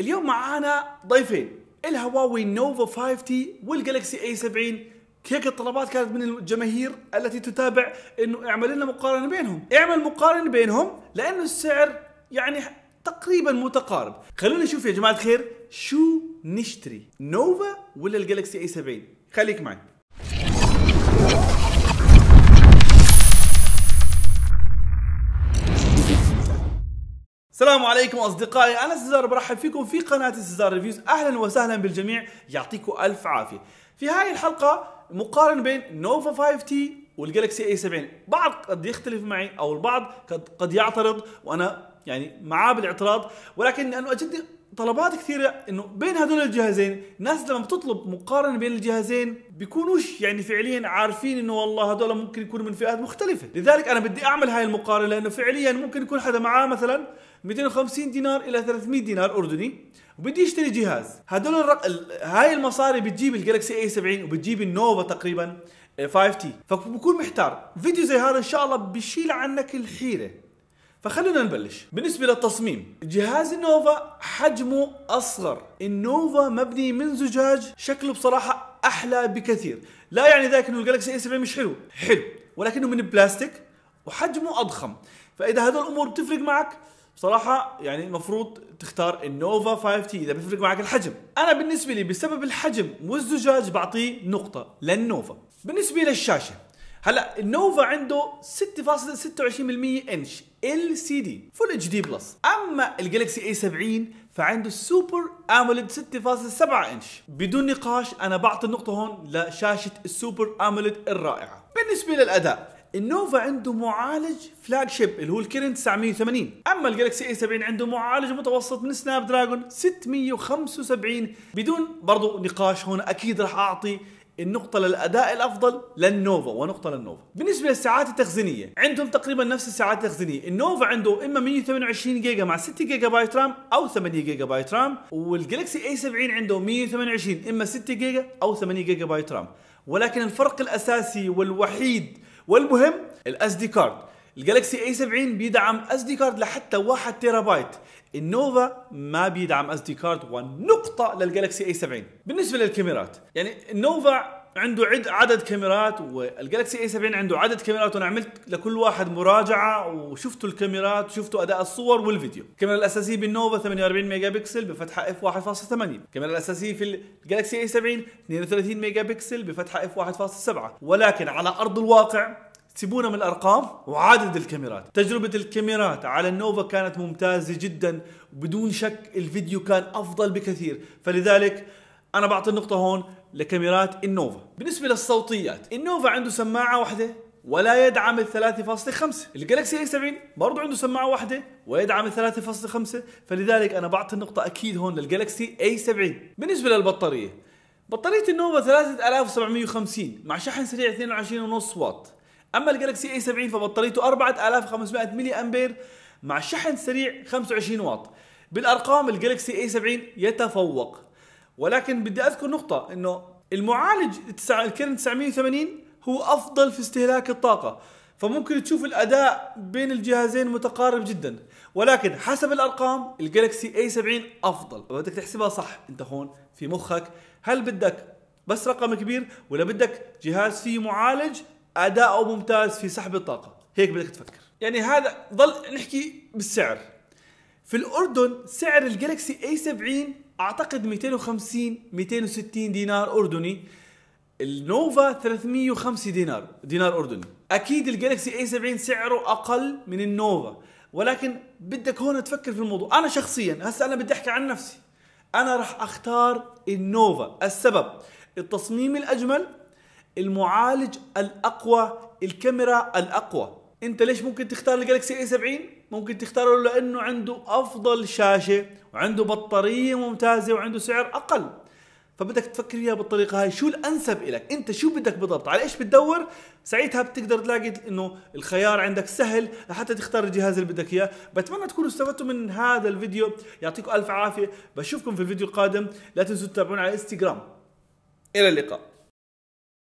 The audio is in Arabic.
اليوم معانا ضيفين. ال Huawei Nova 5T وال Galaxy A70 هيك الطلبات كانت من الجماهير التي تتابع إنه اعمل لنا مقارنة بينهم. اعمل مقارنة بينهم لأنه السعر يعني تقريبا متقارب. خلونا نشوف يا جماعة الخير شو نشتري. Nova ولا ال Galaxy A70 خليك معي. السلام عليكم أصدقائي. أنا سيزار برحب فيكم في قناة سيزار Reviews. أهلا وسهلا بالجميع. يعطيكم ألف عافية. في هاي الحلقة مقارنة بين Nova 5T وال Galaxy A70 بعض قد يختلف معي أو البعض قد قد يعترض وأنا يعني معاه بالاعتراض ولكن لأنه أجد طلبات كثيرة إنه بين هذول الجهازين الناس لما بتطلب مقارنة بين الجهازين بيكونوش يعني فعليا عارفين إنه والله هذول ممكن يكونوا من فئات مختلفة. لذلك أنا بدي أعمل هاي المقارنة لأنه فعليا ممكن يكون حدا معاه مثلا 250 دينار إلى 300 دينار أردني وبدي يشتري جهاز. هذول الرق... ال- هاي المصاري بتجيب ال Galaxy A70 وبتجيب ال Nova تقريبا 5T فبكون محتار. فيديو زي هذا إن شاء الله بيشيل عنك الحيرة. فخلونا نبلش. بالنسبة للتصميم جهاز ال Nova حجمه أصغر. ال Nova مبني من زجاج شكله بصراحة أحلى بكثير. لا يعني ذلك أنه ال Galaxy A7 مش حلو. حلو ولكنه من بلاستيك وحجمه أضخم. فإذا هذول الأمور بتفرق معك بصراحة يعني المفروض تختار ال Nova 5T إذا بيفرق معك الحجم. أنا بالنسبة لي بسبب الحجم والزجاج بعطيه نقطة لل Nova. بالنسبة للشاشة هلا ال Nova عنده 6.26% إنش LCD Full HD Plus أما ال Galaxy A70 فعنده ال Super AMOLED 6.7 إنش. بدون نقاش أنا بعطي النقطة هون لشاشة ال Super AMOLED الرائعة. بالنسبة للأداء ال Nova عنده معالج flagship اللي هو ال Kirin 980 أما ال Galaxy A70 عنده معالج متوسط من Snapdragon 675 بدون برضو نقاش هون أكيد راح أعطي النقطة للأداء الأفضل لل Nova ونقطة لل Nova. بالنسبة للسعات التخزينية، عندهم تقريبا نفس السعات التخزينية، ال Nova عنده إما 128 جيجا مع 6 جيجا بايت RAM أو 8 جيجا بايت RAM، وال Galaxy A70 عنده 128 إما 6 جيجا أو 8 جيجا بايت RAM. ولكن الفرق الأساسي والوحيد والمهم ال SD card. ال Galaxy A70 بيدعم SD card لحتى 1 تيرا بايت ال Nova ما بيدعم SD card ونقطة لل Galaxy A70 بالنسبة للكاميرات يعني ال Nova عنده عد عدد كاميرات وال Galaxy A70 عنده عدد كاميرات وأنا عملت لكل واحد مراجعة وشفتوا الكاميرات وشفتوا أداء الصور والفيديو. الكاميرا الاساسية بال Nova 48 ميجا بكسل بفتحة f 1.8 الكاميرا الاساسية في ال Galaxy A70 32 ميجا بكسل بفتحة f 1.7 ولكن على أرض الواقع سيبونا من الأرقام وعدد الكاميرات. تجربة الكاميرات على ال Nova كانت ممتازة جدا وبدون شك الفيديو كان أفضل بكثير. فلذلك أنا بعطي النقطة هون لكاميرات ال Nova. بالنسبة للصوتيات ال Nova عنده سماعة واحدة ولا يدعم ال 3.5 ال Galaxy A70 برضه عنده سماعة واحدة ويدعم ال 3.5 فلذلك أنا بعطي النقطة أكيد هون لل Galaxy A70 بالنسبة للبطارية بطارية ال Nova 3750 مع شحن سريع 22.5 واط. أما ال Galaxy A70 فبطاريته 4500 ملي امبير مع شحن سريع 25 واط. بالأرقام ال Galaxy A70 يتفوق. ولكن بدي أذكر نقطة إنه المعالج ال Kirin 980 هو أفضل في استهلاك الطاقة. فممكن تشوف الأداء بين الجهازين متقارب جدا. ولكن حسب الأرقام ال Galaxy A70 أفضل. بدك تحسبها صح أنت هون في مخك هل بدك بس رقم كبير ولا بدك جهاز فيه معالج اداؤه ممتاز في سحب الطاقة. هيك بدك تفكر. يعني هذا ضل نحكي بالسعر. في الأردن سعر ال Galaxy A70 أعتقد 250 260 دينار أردني. ال Nova 305 دينار دينار أردني. أكيد ال Galaxy A70 سعره أقل من ال Nova. ولكن بدك هون تفكر في الموضوع. أنا شخصيا هسه أنا بدي أحكي عن نفسي. أنا راح أختار النوفا. السبب التصميم الأجمل المعالج الأقوى الكاميرا الأقوى. أنت ليش ممكن تختار الجالكسي اي 70 ممكن تختاره لأنه عنده أفضل شاشة وعنده بطارية ممتازة وعنده سعر أقل. فبدك تفكر فيها بالطريقة هاي. شو الأنسب لك أنت شو بدك بالضبط؟ على إيش بتدور؟ ساعتها بتقدر تلاقي إنه الخيار عندك سهل لحتى تختار الجهاز اللي بدك إياه. بتمنى تكونوا استفدتوا من هذا الفيديو. يعطيكم ألف عافية. بشوفكم في الفيديو القادم. لا تنسوا تتابعونا على إنستغرام. إلى اللقاء.